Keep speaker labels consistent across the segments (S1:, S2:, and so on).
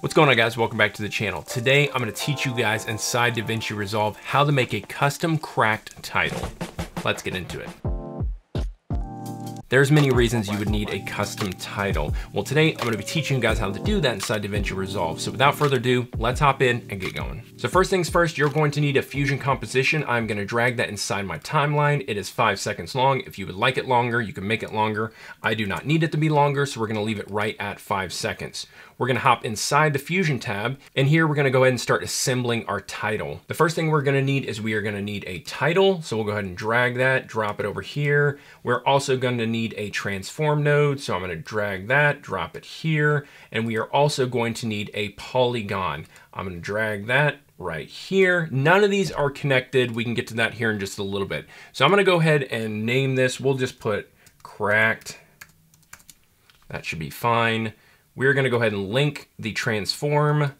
S1: What's going on guys? Welcome back to the channel. Today, I'm gonna teach you guys inside DaVinci Resolve how to make a custom cracked title. Let's get into it. There's many reasons you would need a custom title. Well, today I'm gonna be teaching you guys how to do that inside DaVinci Resolve. So without further ado, let's hop in and get going. So first things first, you're going to need a Fusion composition. I'm gonna drag that inside my timeline. It is five seconds long. If you would like it longer, you can make it longer. I do not need it to be longer, so we're gonna leave it right at five seconds. We're gonna hop inside the Fusion tab, and here we're gonna go ahead and start assembling our title. The first thing we're gonna need is we are gonna need a title. So we'll go ahead and drag that, drop it over here. We're also gonna need need a transform node. So I'm gonna drag that, drop it here. And we are also going to need a polygon. I'm gonna drag that right here. None of these are connected. We can get to that here in just a little bit. So I'm gonna go ahead and name this. We'll just put cracked. That should be fine. We're gonna go ahead and link the transform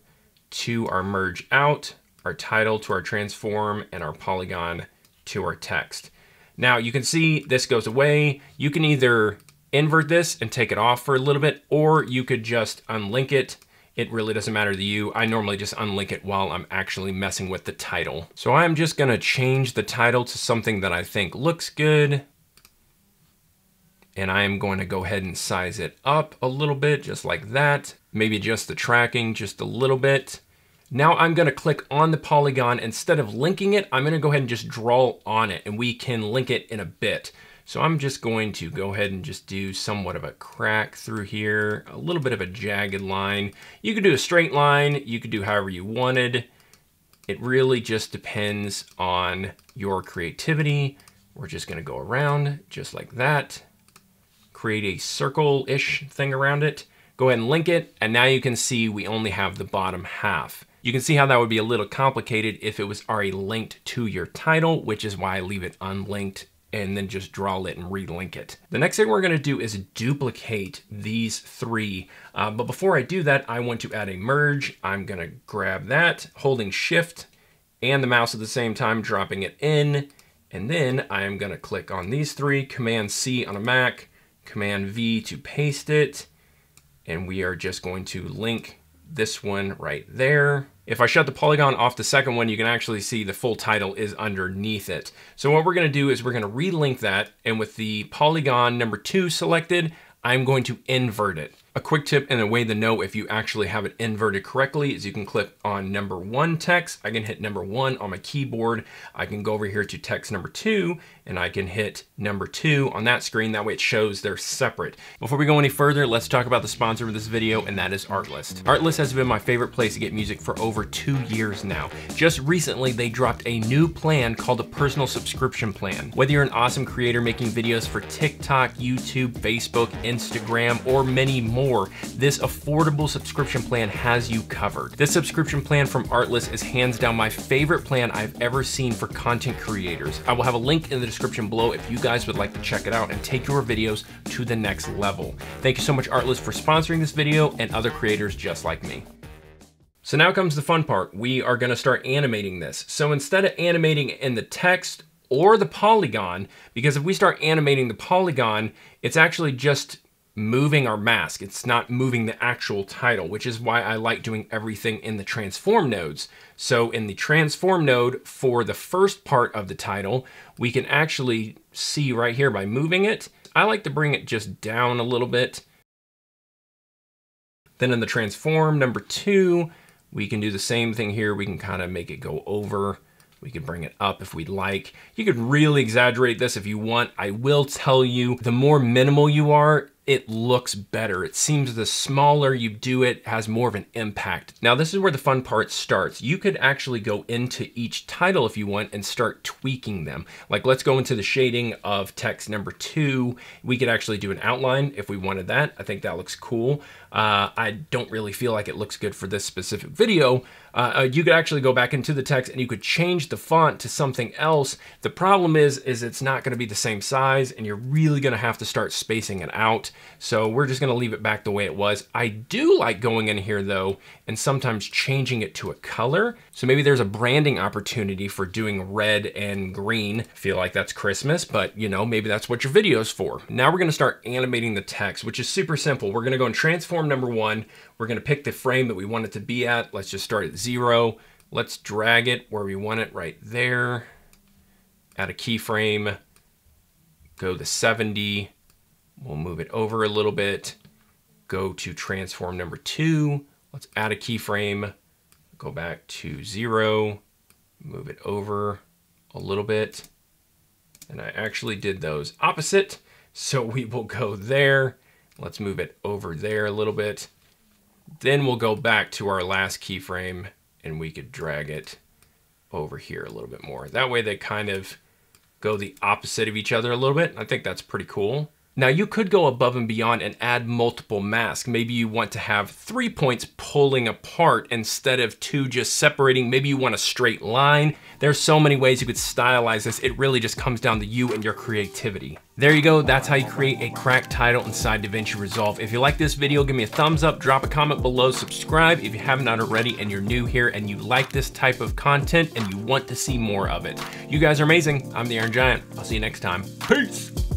S1: to our merge out, our title to our transform, and our polygon to our text. Now you can see this goes away. You can either invert this and take it off for a little bit, or you could just unlink it. It really doesn't matter to you. I normally just unlink it while I'm actually messing with the title. So I'm just gonna change the title to something that I think looks good. And I am going to go ahead and size it up a little bit, just like that. Maybe just the tracking just a little bit. Now I'm gonna click on the polygon. Instead of linking it, I'm gonna go ahead and just draw on it and we can link it in a bit. So I'm just going to go ahead and just do somewhat of a crack through here, a little bit of a jagged line. You could do a straight line, you could do however you wanted. It really just depends on your creativity. We're just gonna go around just like that, create a circle-ish thing around it, go ahead and link it, and now you can see we only have the bottom half. You can see how that would be a little complicated if it was already linked to your title, which is why I leave it unlinked and then just draw it and relink it. The next thing we're gonna do is duplicate these three. Uh, but before I do that, I want to add a merge. I'm gonna grab that, holding shift and the mouse at the same time, dropping it in. And then I am gonna click on these three, Command C on a Mac, Command V to paste it. And we are just going to link this one right there. If I shut the polygon off the second one, you can actually see the full title is underneath it. So what we're gonna do is we're gonna relink that, and with the polygon number two selected, I'm going to invert it. A quick tip and a way to know if you actually have it inverted correctly is you can click on number one text. I can hit number one on my keyboard. I can go over here to text number two and I can hit number two on that screen. That way it shows they're separate. Before we go any further, let's talk about the sponsor of this video and that is Artlist. Artlist has been my favorite place to get music for over two years now. Just recently, they dropped a new plan called a personal subscription plan. Whether you're an awesome creator making videos for TikTok, YouTube, Facebook, Instagram, or many more, more, this affordable subscription plan has you covered. This subscription plan from Artlist is hands down my favorite plan I've ever seen for content creators. I will have a link in the description below if you guys would like to check it out and take your videos to the next level. Thank you so much Artlist for sponsoring this video and other creators just like me. So now comes the fun part. We are gonna start animating this. So instead of animating in the text or the polygon, because if we start animating the polygon, it's actually just moving our mask. It's not moving the actual title, which is why I like doing everything in the transform nodes. So in the transform node for the first part of the title, we can actually see right here by moving it. I like to bring it just down a little bit. Then in the transform number two, we can do the same thing here. We can kind of make it go over. We can bring it up if we'd like. You could really exaggerate this if you want. I will tell you, the more minimal you are, it looks better. It seems the smaller you do it has more of an impact. Now this is where the fun part starts. You could actually go into each title if you want and start tweaking them. Like let's go into the shading of text number two. We could actually do an outline if we wanted that. I think that looks cool. Uh, I don't really feel like it looks good for this specific video. Uh, uh, you could actually go back into the text and you could change the font to something else. The problem is, is it's not gonna be the same size and you're really gonna have to start spacing it out. So we're just gonna leave it back the way it was. I do like going in here though and sometimes changing it to a color. So maybe there's a branding opportunity for doing red and green. I feel like that's Christmas, but you know, maybe that's what your video's for. Now we're gonna start animating the text, which is super simple. We're gonna go and transform transform number one. We're gonna pick the frame that we want it to be at. Let's just start at zero. Let's drag it where we want it right there. Add a keyframe, go to 70. We'll move it over a little bit. Go to transform number two. Let's add a keyframe, go back to zero, move it over a little bit. And I actually did those opposite. So we will go there. Let's move it over there a little bit. Then we'll go back to our last keyframe and we could drag it over here a little bit more. That way they kind of go the opposite of each other a little bit. I think that's pretty cool. Now you could go above and beyond and add multiple masks. Maybe you want to have three points pulling apart instead of two just separating. Maybe you want a straight line. There's so many ways you could stylize this. It really just comes down to you and your creativity. There you go, that's how you create a cracked title inside DaVinci Resolve. If you like this video, give me a thumbs up, drop a comment below, subscribe if you have not already and you're new here and you like this type of content and you want to see more of it. You guys are amazing. I'm the Iron Giant. I'll see you next time. Peace!